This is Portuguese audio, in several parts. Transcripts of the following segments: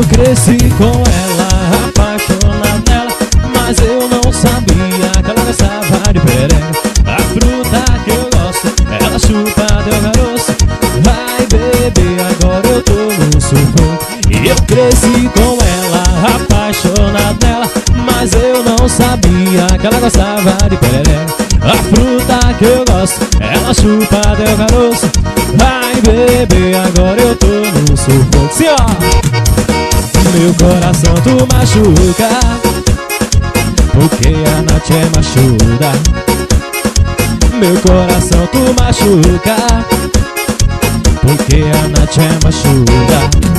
eu cresci com ela, apaixonado dela Mas eu não sabia que ela gostava de perereca A fruta que eu gosto, ela chupa deu caroço E cresci com ela, apaixonado dela Mas eu não sabia que ela gostava de perereca A fruta que eu gosto, ela chupa deu caroço Vai beber, agora eu tô no sufoco. Ó! Meu coração tu machuca Porque a Nath é machuda. Meu coração tu machuca Porque a Nath é machuda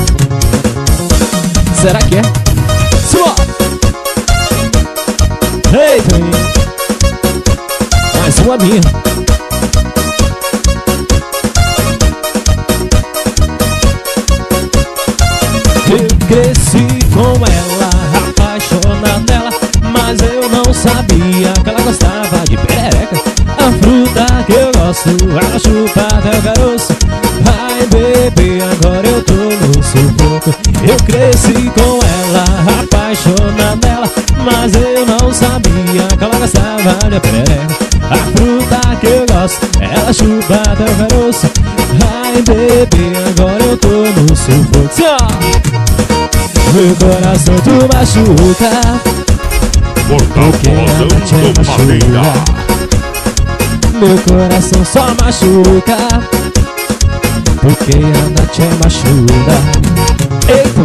Será que é? Sua! Eita! Mais uma minha Eu cresci com ela, apaixonado dela Mas eu não sabia que ela gostava de perereca A fruta que eu gosto, ela chupa até o caroço Vai beber, agora eu tô no sufoco. Eu cresci com ela, apaixonado dela Mas eu não sabia que ela gostava de perereca. A fruta que eu gosto, ela chupa até o caroço Vai beber, agora eu tô no sufoco! Meu coração tu machuca. Portal Porque a Forrozão Nath é do Madeira Meu coração só machuca Porque a Nath é machuda Eita,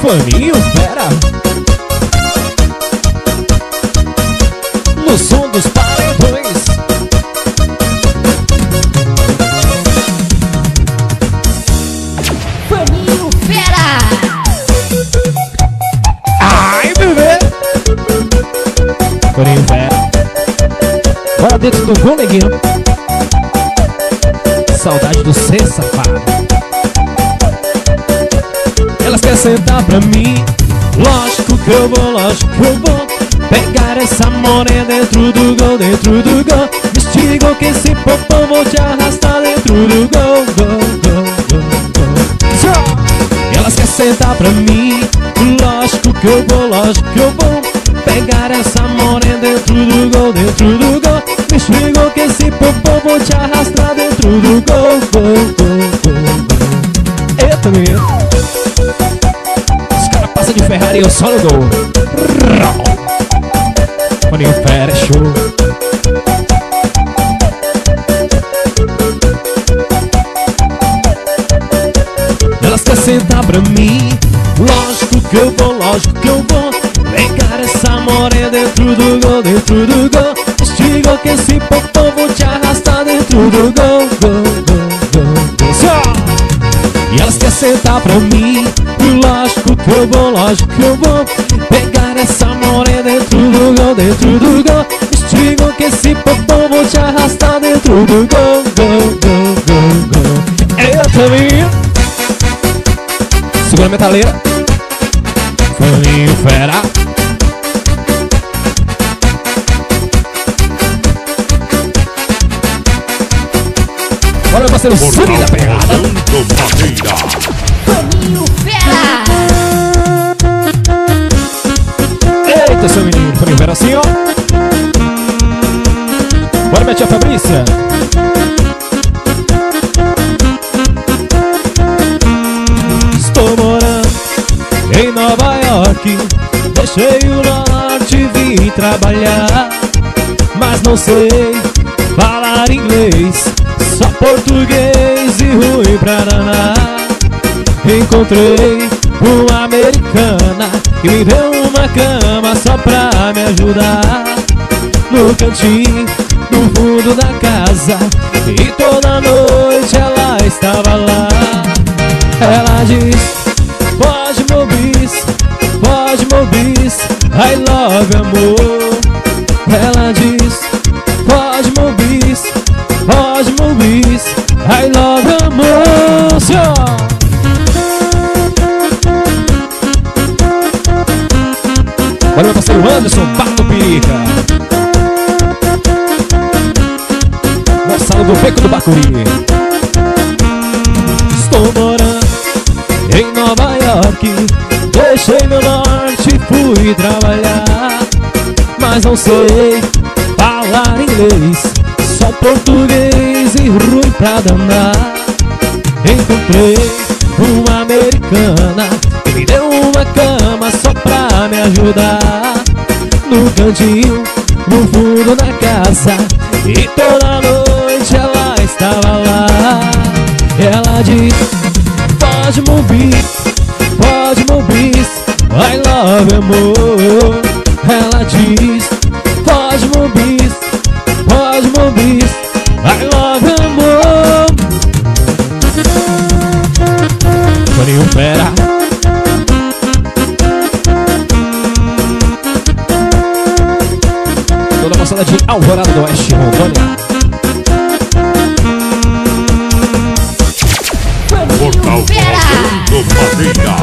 Faninho, fera No som dos paredões dentro do gol, neguinho. Saudade do ser safado. Elas querem sentar pra mim. Lógico que eu vou, lógico que eu vou Pegar essa morena dentro do gol, dentro do gol. Estigo que esse popô vou te arrastar dentro do gol, gol, gol, gol, gol! Elas querem sentar pra mim. Lógico que eu vou, lógico que eu popô vou te arrastar dentro do gol, gol, gol, gol, Eita, menino Os caras passam de Ferrari e eu só no gol. Maninho Fera, show. Elas querem sentar pra mim. Lógico que eu vou, lógico que eu vou Pegar essa morena dentro do gol, dentro do gol. Estigo que esse popô vou te arrastar dentro do gol, gol, gol, gol, gol! E elas querem sentar pra mim Lógico que eu vou, lógico que eu vou. Pegar essa morena dentro do gol, dentro do gol Estigo que esse popô vou te arrastar dentro do gol, gol, gol, gol, gol Eu também Segura a metaleira. Faninho fera Portal subir da pegada. Madeira Fera! Eita, seu menino, Faninho fera assim, ó. Bora minha tia Fabrícia. Estou morando em Nova York. Deixei o norte vim trabalhar. Mas não sei danar Encontrei uma americana Que me deu uma cama só pra me ajudar. No cantinho, no fundo da casa E toda noite ela estava lá. Ela diz, pode mobis, pode mobis I love amor. Ela diz, Anderson Pato Pirica. Sala do Beco do Bacuri. Estou morando em Nova York. Deixei meu norte e fui trabalhar. Mas não sei falar inglês. Só português e ruim pra danar. Encontrei uma americana que me deu uma cama só pra me ajudar. No cantinho, no fundo da casa, e toda noite ela estava lá. Ela disse: Pode mover, pode mover, I love amor. Ela diz: Alvorada do Oeste, Rondônia. Portal do Madeira.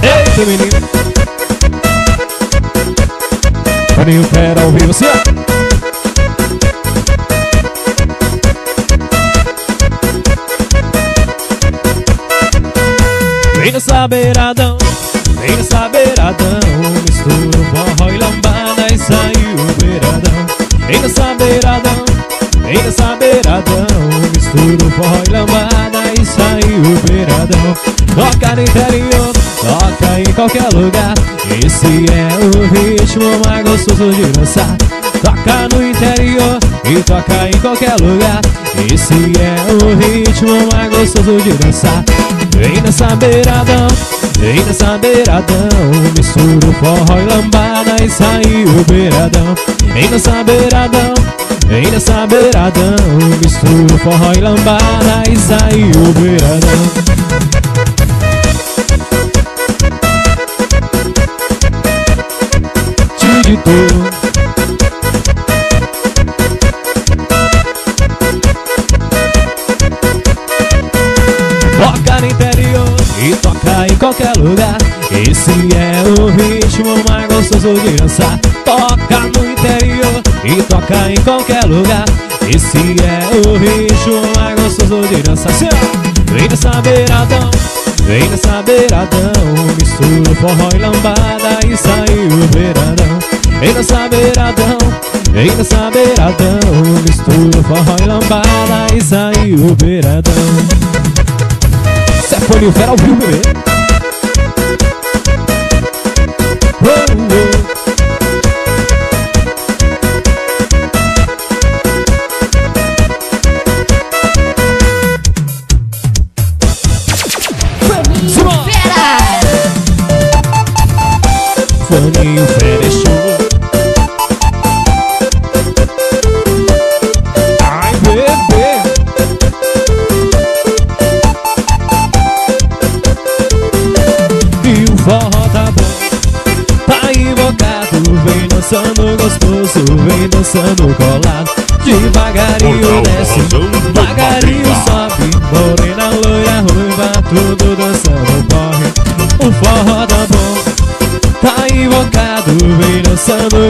Eita, menino. Toninho Fera ao vivo, assim, ó Vem nessa beiradão, vem nessa beiradão beiradão Mistura o forró e lambada e sai o beiradão. Toca no interior, toca em qualquer lugar. Esse é o ritmo mais gostoso de dançar. Toca no interior e toca em qualquer lugar. Esse é o ritmo mais gostoso de dançar. Vem nessa beiradão, vem nessa beiradão. Mistura o forró e lambada e sai o beiradão. Vem nessa beiradão, vem nessa beiradão Mistura forró e lambada e sai o beiradão Tito Toca no interior e toca em qualquer lugar. Esse é o ritmo mais gostoso de dançar. Toca no interior e toca em qualquer lugar. Esse é o ritmo mais gostoso de dançar. Ó. Vem nessa beiradão, vem nessa beiradão Mistura o forró e lambada e sai o beiradão Vem nessa beiradão, vem nessa beiradão Mistura o forró e lambada e sai o beiradão Cefone Fera ao vivo, bebê.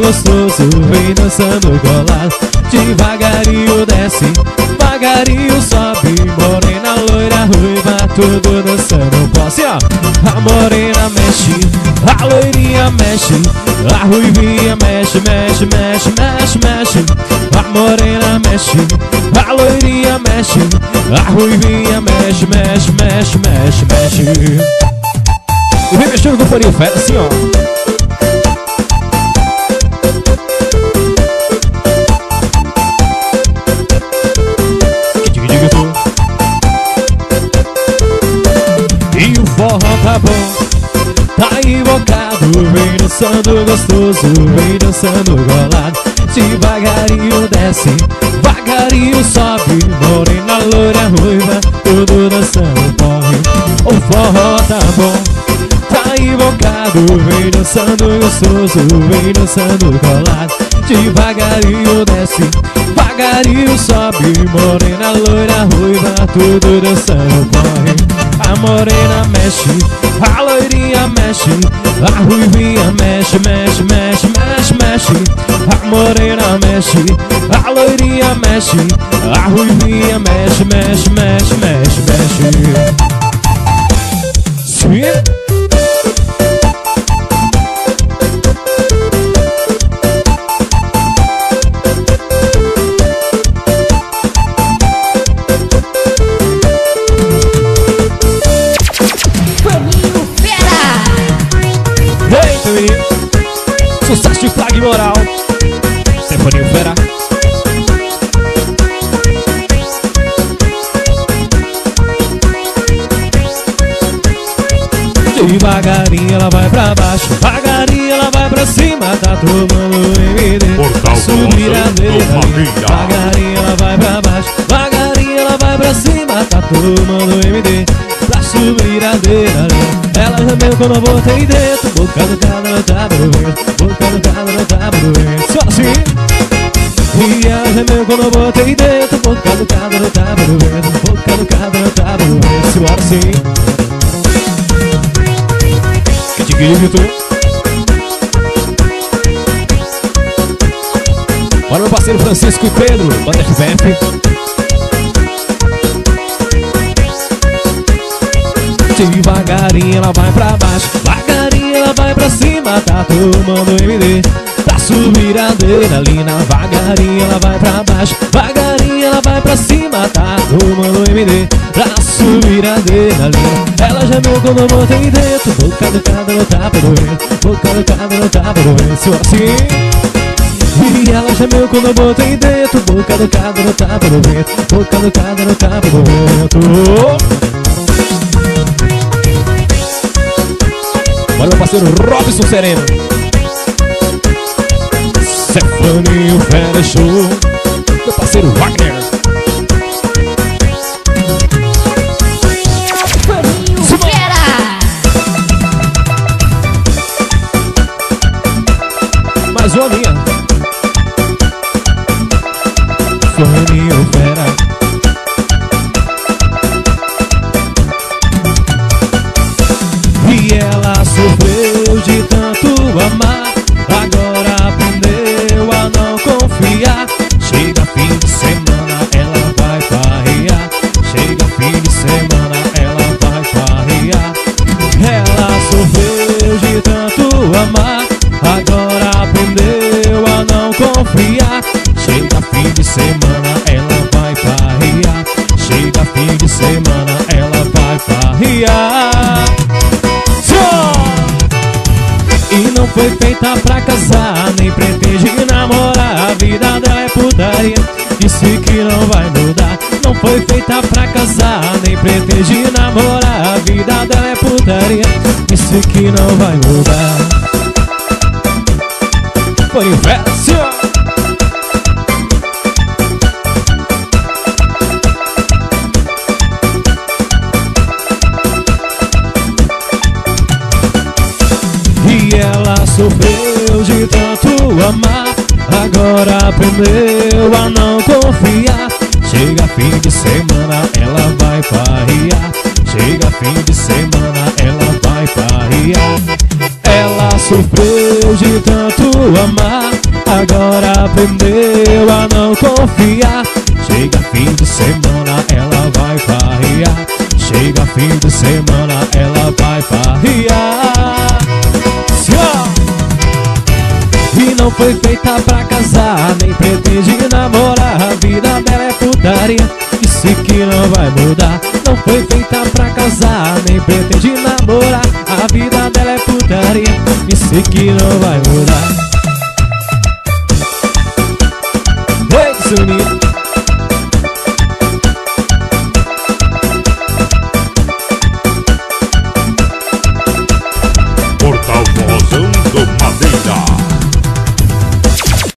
Gostoso, vem dançando colado Devagarinho desce, devagarinho sobe. Morena, loira, ruiva, tudo dançando. Posse, ó. A morena mexe, a loirinha mexe A ruivinha mexe, mexe, mexe, mexe, mexe. A morena mexe, a loirinha mexe A ruivinha mexe, mexe, mexe, mexe, mexe. Vem mexendo no foninho fera assim, ó. Invocado Vem dançando gostoso, vem dançando golado. Devagarinho desce, devagarinho sobe. Morena, loira, ruiva, tudo dançando corre. O forró tá bom Tá invocado, vem dançando gostoso, vem dançando colado Devagarinho desce, devagarinho sobe. Morena, loira, ruiva, tudo dançando corre. A morena mexe, A loirinha mexe, a ruivinha mexe, mexe, mexe, mexe, mexe. A morena mexe, a loirinha mexe, a ruivinha mexe, mexe, mexe, mexe, mexe. Moral. Sinfonia Fera. Devagarinho ela vai pra baixo, devagarinho ela vai pra cima, tá tomando MD. Portal do Subir a Família. devagarinho ela vai pra baixo, devagarinho ela vai pra cima, tá tomando MD. Pra subir a ladeira, ela gemeu quando eu botei dentro, boca do cara não tá doendo, boca do cara não tá doendo. Só assim. E ela gemeu quando eu botei dentro Boca do cabelo tá doendo Boca do cabelo tá doendo Simbora sim Que te grito Bora meu parceiro Francisco e Pedro Banda FBF Devagarinho ela vai pra baixo Devagarinho ela vai pra cima Tá tomando MD Pra subir a adrenalina Devagarinho ela vai pra baixo Devagarinho ela vai pra cima Tá tomando MD Pra subir a adrenalina Ela gemeu quando eu botei dentro. Boca do cabelo tá doendo Boca do cabelo tá doendo Se assim. E ela gemeu quando eu botei dentro. Boca do cabelo tá doendo Boca do cabelo tá doendo Meu parceiro Robson Sereno. Stefaninho Fera Show Meu parceiro Wagner. Fera. Mais uma minha foi feita pra casar, nem pretende namorar. A vida dela é putaria, disse que não vai mudar. Não foi feita pra casar, nem pretende namorar. A vida dela é putaria, disse que não vai mudar. Foi inverso! Amar Agora aprendeu a não confiar. Chega fim de semana, ela vai farrear. Chega fim de semana, ela vai farrear. Ela sofreu de tanto amar Agora aprendeu a não confiar. Chega fim de semana, ela vai farrear. Chega fim de semana, ela vai farrear. Tchau! Não foi feita pra casar, nem pretende namorar. A vida dela é putaria, disse que não vai mudar. Não foi feita pra casar, nem pretende namorar. A vida dela é putaria, disse que não vai mudar.